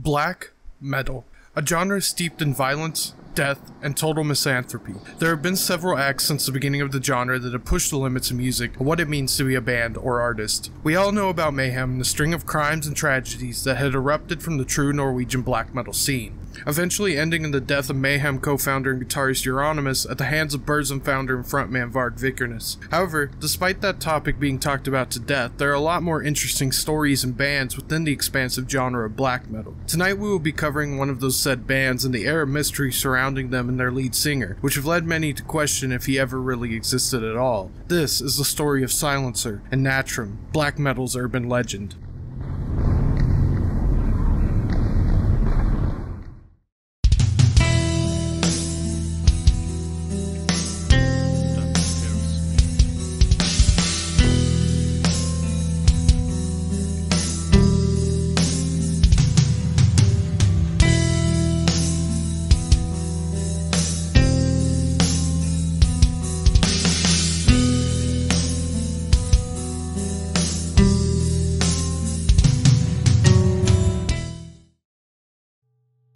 Black metal, a genre steeped in violence, death, and total misanthropy. There have been several acts since the beginning of the genre that have pushed the limits of music and what it means to be a band or artist. We all know about Mayhem and the string of crimes and tragedies that had erupted from the true Norwegian black metal scene eventually ending in the death of Mayhem co-founder and guitarist Euronymous at the hands of Burzum founder and frontman Varg Vikernes. However, despite that topic being talked about to death, there are a lot more interesting stories and bands within the expansive genre of black metal. Tonight we will be covering one of those said bands and the air of mystery surrounding them and their lead singer, which have led many to question if he ever really existed at all. This is the story of Silencer and Nattramn, black metal's urban legend.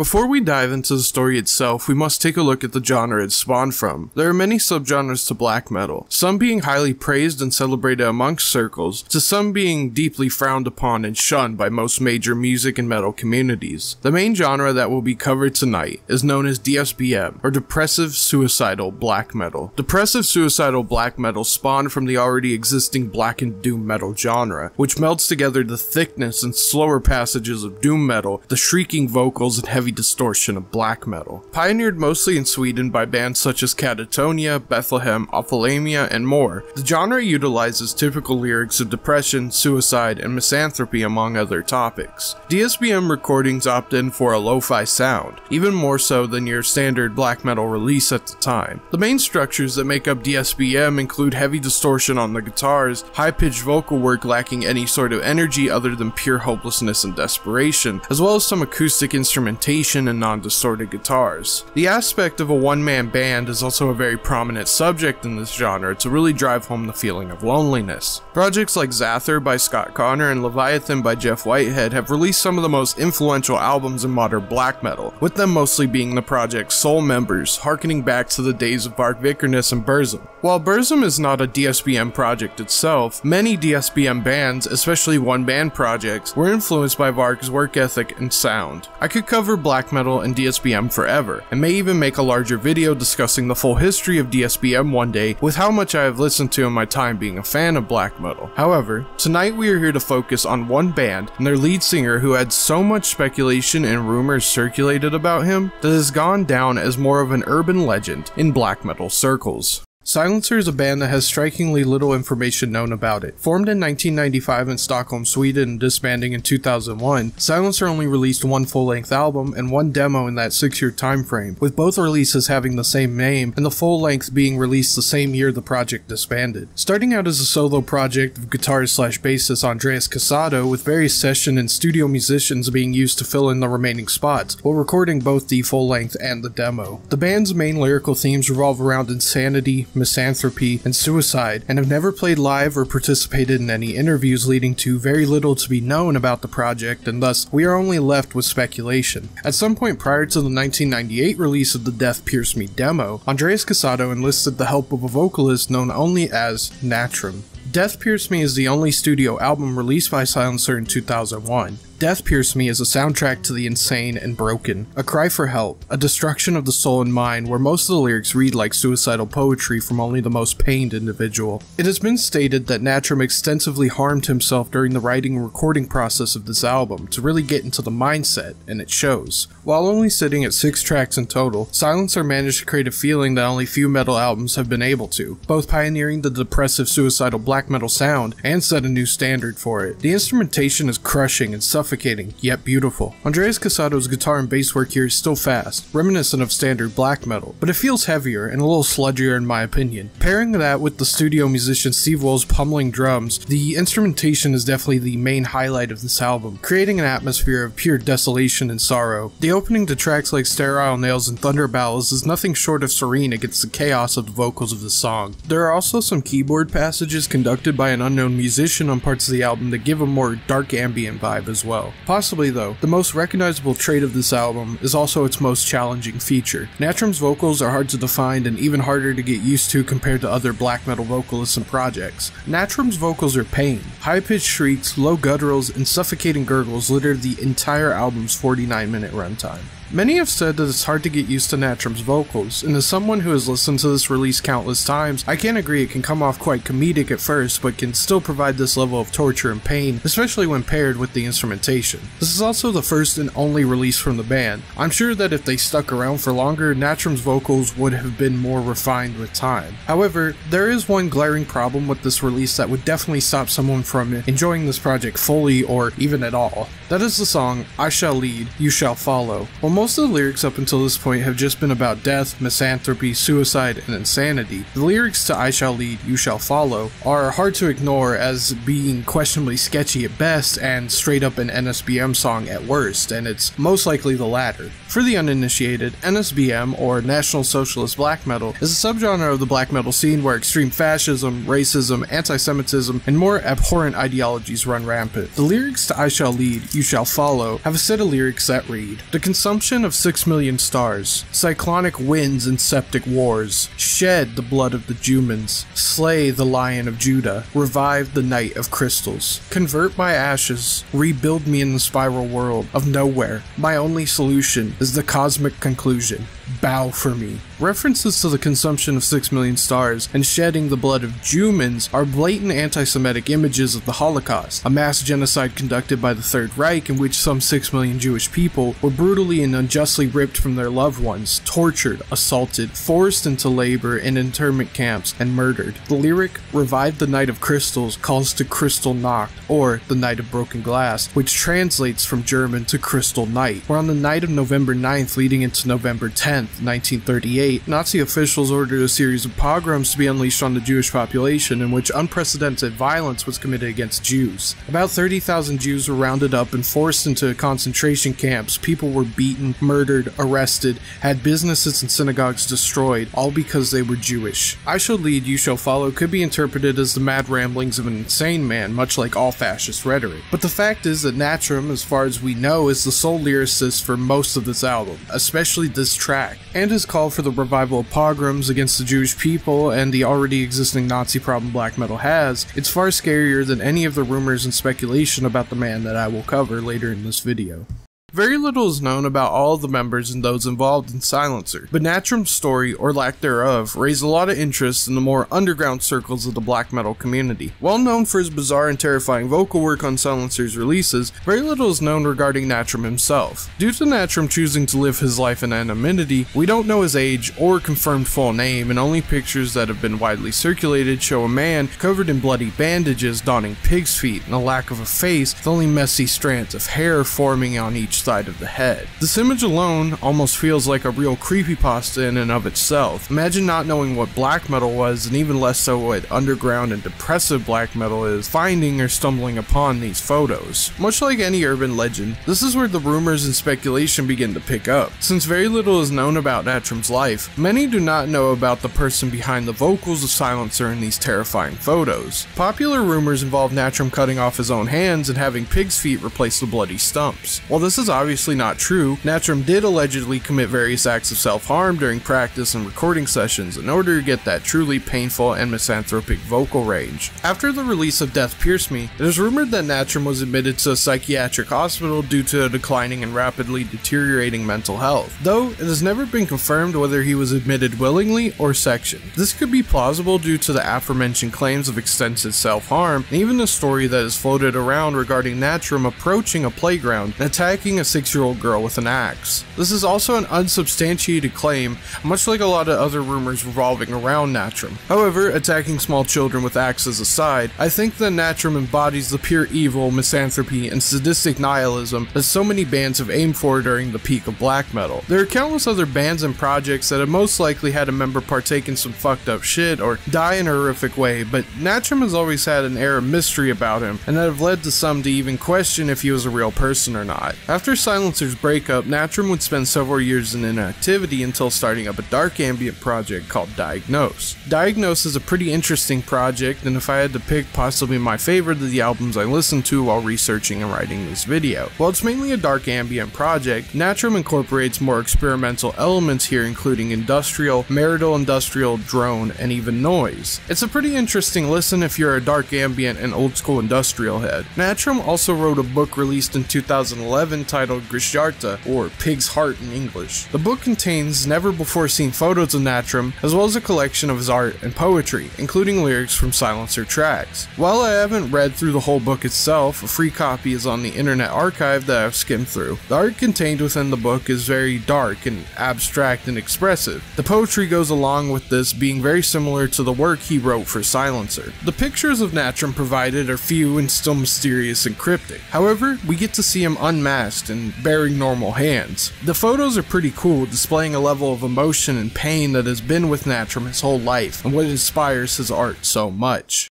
Before we dive into the story itself, we must take a look at the genre it spawned from. There are many subgenres to black metal, some being highly praised and celebrated amongst circles, to some being deeply frowned upon and shunned by most major music and metal communities. The main genre that will be covered tonight is known as DSBM, or Depressive Suicidal Black Metal. Depressive Suicidal Black Metal spawned from the already existing black and doom metal genre, which melds together the thickness and slower passages of doom metal, the shrieking vocals and heavy distortion of black metal. Pioneered mostly in Sweden by bands such as Katatonia, Bethlehem, Ophthalamia, and more, the genre utilizes typical lyrics of depression, suicide, and misanthropy among other topics. DSBM recordings opt in for a lo-fi sound, even more so than your standard black metal release at the time. The main structures that make up DSBM include heavy distortion on the guitars, high-pitched vocal work lacking any sort of energy other than pure hopelessness and desperation, as well as some acoustic instrumentation and non-distorted guitars. The aspect of a one-man band is also a very prominent subject in this genre to really drive home the feeling of loneliness. Projects like Xasthur by Scott Conner and Leviathan by Jeff Whitehead have released some of the most influential albums in modern black metal, with them mostly being the project's sole members, harkening back to the days of Varg Vikernes and Burzum. While Burzum is not a DSBM project itself, many DSBM bands, especially one-band projects, were influenced by Varg's work ethic and sound. I could cover black metal and DSBM forever, and may even make a larger video discussing the full history of DSBM one day with how much I have listened to in my time being a fan of black metal. However, tonight we are here to focus on one band and their lead singer who had so much speculation and rumors circulated about him that has gone down as more of an urban legend in black metal circles. Silencer is a band that has strikingly little information known about it. Formed in 1995 in Stockholm, Sweden, and disbanding in 2001, Silencer only released one full-length album and one demo in that six-year time frame, with both releases having the same name and the full-length being released the same year the project disbanded. Starting out as a solo project of guitarist slash bassist Andreas Casado, with various session and studio musicians being used to fill in the remaining spots, while recording both the full-length and the demo. The band's main lyrical themes revolve around insanity, misanthropy, and suicide, and have never played live or participated in any interviews leading to very little to be known about the project, and thus we are only left with speculation. At some point prior to the 1998 release of the Death Pierce Me demo, Andreas Casado enlisted the help of a vocalist known only as Nattramn. Death Pierce Me is the only studio album released by Silencer in 2001. Death Pierce Me is a soundtrack to the insane and broken, a cry for help, a destruction of the soul and mind where most of the lyrics read like suicidal poetry from only the most pained individual. It has been stated that Nattramn extensively harmed himself during the writing and recording process of this album to really get into the mindset, and it shows. While only sitting at 6 tracks in total, Silencer managed to create a feeling that only few metal albums have been able to, both pioneering the depressive suicidal black metal sound and set a new standard for it. The instrumentation is crushing and suffocating suffocating, yet beautiful. Andreas Casado's guitar and bass work here is still fast, reminiscent of standard black metal, but it feels heavier and a little sludgier in my opinion. Pairing that with the studio musician Steve Wolz's pummeling drums, the instrumentation is definitely the main highlight of this album, creating an atmosphere of pure desolation and sorrow. The opening to tracks like Sterile Nails and Thunderbowels is nothing short of serene against the chaos of the vocals of the song. There are also some keyboard passages conducted by an unknown musician on parts of the album that give a more dark ambient vibe as well. Possibly, though, the most recognizable trait of this album is also its most challenging feature. Nattramn's vocals are hard to define and even harder to get used to compared to other black metal vocalists and projects. Nattramn's vocals are pain. High pitched shrieks, low gutturals, and suffocating gurgles litter the entire album's 49 minute runtime. Many have said that it's hard to get used to Nattramn's vocals, and as someone who has listened to this release countless times, I can't agree it can come off quite comedic at first, but can still provide this level of torture and pain, especially when paired with the instrumentation. This is also the first and only release from the band. I'm sure that if they stuck around for longer, Nattramn's vocals would have been more refined with time. However, there is one glaring problem with this release that would definitely stop someone from enjoying this project fully or even at all. That is the song I Shall Lead, You Shall Follow. While most of the lyrics up until this point have just been about death, misanthropy, suicide, and insanity. The lyrics to I Shall Lead, You Shall Follow are hard to ignore as being questionably sketchy at best and straight up an NSBM song at worst, and it's most likely the latter. For the uninitiated, NSBM, or National Socialist Black Metal, is a subgenre of the black metal scene where extreme fascism, racism, anti Semitism, and more abhorrent ideologies run rampant. The lyrics to I Shall Lead, You Shall Follow have a set of lyrics that read The consumption of six million stars, cyclonic winds and septic wars, shed the blood of the Jumans, slay the lion of Judah, revive the night of crystals, convert my ashes, rebuild me in the spiral world of nowhere. My only solution is the cosmic conclusion. Bow for me. References to the consumption of 6 million stars and shedding the blood of Jumans are blatant anti Semitic images of the Holocaust, a mass genocide conducted by the Third Reich in which some 6 million Jewish people were brutally and unjustly ripped from their loved ones, tortured, assaulted, forced into labor in internment camps, and murdered. The lyric, Revive the Night of Crystals, calls to Crystal Kristallnacht, or the Night of Broken Glass, which translates from German to Crystal Night, where on the night of November 9th leading into November 10th, 1938, Nazi officials ordered a series of pogroms to be unleashed on the Jewish population in which unprecedented violence was committed against Jews. About 30,000 Jews were rounded up and forced into concentration camps. People were beaten, murdered, arrested, had businesses and synagogues destroyed, all because they were Jewish. I Shall Lead, You Shall Follow could be interpreted as the mad ramblings of an insane man, much like all fascist rhetoric. But the fact is that Nattramn, as far as we know, is the sole lyricist for most of this album, especially this track and his call for the revival of pogroms against the Jewish people and the already existing Nazi problem black metal has, it's far scarier than any of the rumors and speculation about the man that I will cover later in this video. Very little is known about all the members and those involved in Silencer, but Nattramn's story, or lack thereof, raised a lot of interest in the more underground circles of the black metal community. Well known for his bizarre and terrifying vocal work on Silencer's releases, very little is known regarding Nattramn himself. Due to Nattramn choosing to live his life in anonymity, we don't know his age or confirmed full name, and only pictures that have been widely circulated show a man covered in bloody bandages donning pig's feet and a lack of a face with only messy strands of hair forming on each side of the head. This image alone almost feels like a real creepypasta in and of itself. Imagine not knowing what black metal was, and even less so what underground and depressive black metal is, finding or stumbling upon these photos. Much like any urban legend, this is where the rumors and speculation begin to pick up. Since very little is known about Nattramn's life, many do not know about the person behind the vocals of Silencer in these terrifying photos. Popular rumors involve Nattramn cutting off his own hands and having pig's feet replace the bloody stumps. While this is obviously not true, Nattramn did allegedly commit various acts of self-harm during practice and recording sessions in order to get that truly painful and misanthropic vocal range. After the release of Death Pierce Me, it is rumored that Nattramn was admitted to a psychiatric hospital due to a declining and rapidly deteriorating mental health, though it has never been confirmed whether he was admitted willingly or sectioned. This could be plausible due to the aforementioned claims of extensive self-harm, and even the story that is floated around regarding Nattramn approaching a playground and attacking a six year old girl with an axe. This is also an unsubstantiated claim, much like a lot of other rumors revolving around Nattramn. However, attacking small children with axes aside, I think that Nattramn embodies the pure evil, misanthropy, and sadistic nihilism that so many bands have aimed for during the peak of black metal. There are countless other bands and projects that have most likely had a member partake in some fucked up shit or die in a horrific way, but Nattramn has always had an air of mystery about him, and that have led to some to even question if he was a real person or not. After After Silencer's breakup, Nattramn would spend several years in inactivity until starting up a dark ambient project called Diagnose. Diagnose is a pretty interesting project, and if I had to pick possibly my favorite of the albums I listened to while researching and writing this video. While it's mainly a dark ambient project, Nattramn incorporates more experimental elements here including industrial, martial industrial, drone, and even noise. It's a pretty interesting listen if you're a dark ambient and old school industrial head. Nattramn also wrote a book released in 2011 titled Grishjärta, or Pig's Heart in English. The book contains never before seen photos of Nattramn, as well as a collection of his art and poetry, including lyrics from Silencer tracks. While I haven't read through the whole book itself, a free copy is on the Internet Archive that I've skimmed through. The art contained within the book is very dark and abstract and expressive. The poetry goes along with this being very similar to the work he wrote for Silencer. The pictures of Nattramn provided are few and still mysterious and cryptic. However, we get to see him unmasked and bearing normal hands. The photos are pretty cool, displaying a level of emotion and pain that has been with Nattramn his whole life and what inspires his art so much.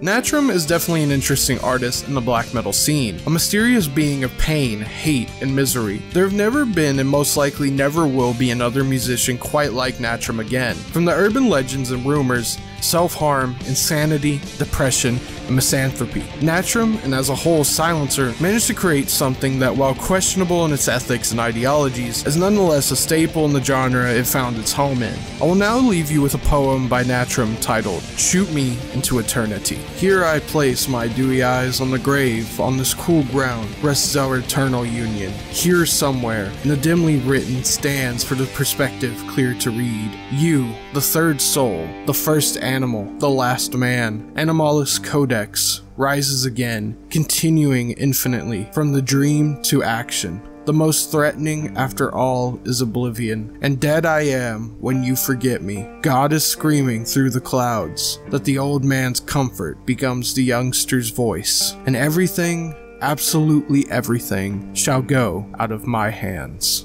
Nattramn is definitely an interesting artist in the black metal scene, a mysterious being of pain, hate, and misery. There have never been and most likely never will be another musician quite like Nattramn again. From the urban legends and rumors, self-harm, insanity, depression, and misanthropy. Nattramn, and as a whole Silencer, managed to create something that while questionable in its ethics and ideologies, is nonetheless a staple in the genre it found its home in. I will now leave you with a poem by Nattramn titled, Shoot Me into Eternity. Here I place my dewy eyes on the grave, on this cool ground rests our eternal union. Here somewhere, in the dimly written, stands for the perspective clear to read. You, the third soul, the first animal, the last man, Animalis Codex, rises again, continuing infinitely from the dream to action. The most threatening, after all, is oblivion, and dead I am when you forget me. God is screaming through the clouds that the old man's comfort becomes the youngster's voice, and everything, absolutely everything, shall go out of my hands.